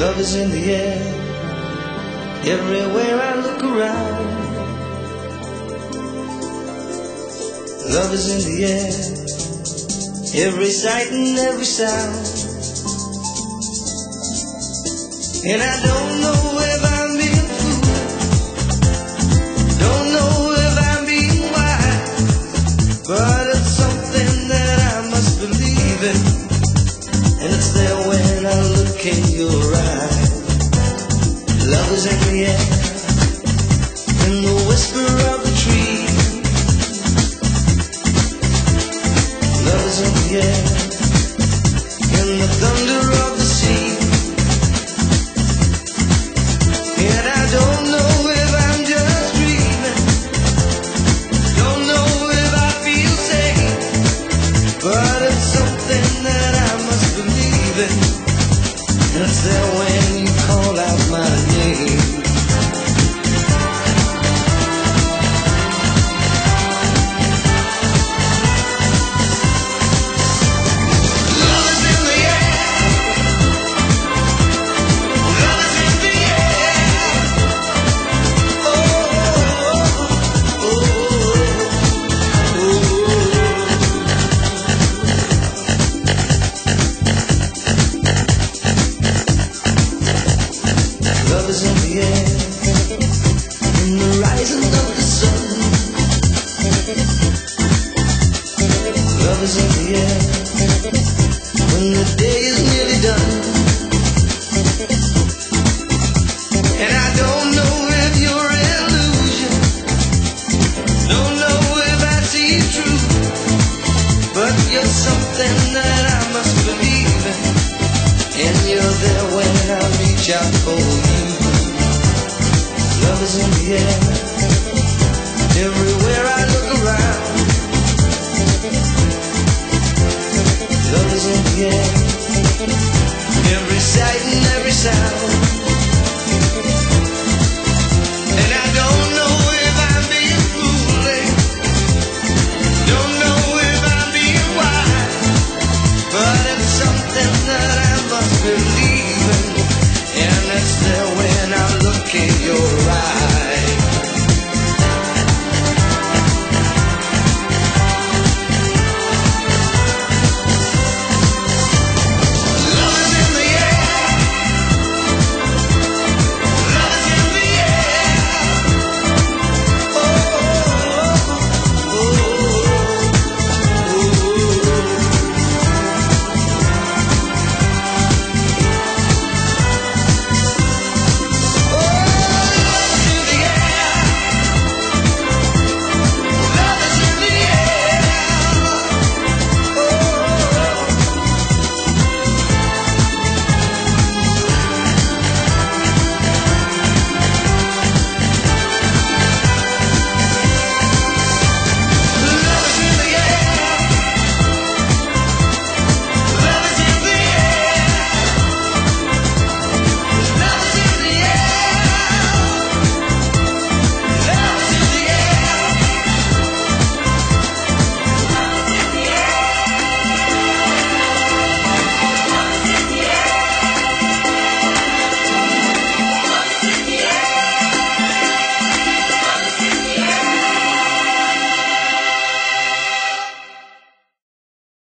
Love is in the air. Everywhere I look around. Love is in the air. Every sight and every sound. And I don't know if I'm being foolish. Don't know if I'm being wise. But it's something that I must believe in. And it's there look in your. Love is in the air. In the whisper It's there when you call out my name. Love is in the air, when the day is nearly done. And I don't know if you're an illusion, don't know if I see true, but you're something that I must believe in. And you're there when I reach out for you. Love is in the air.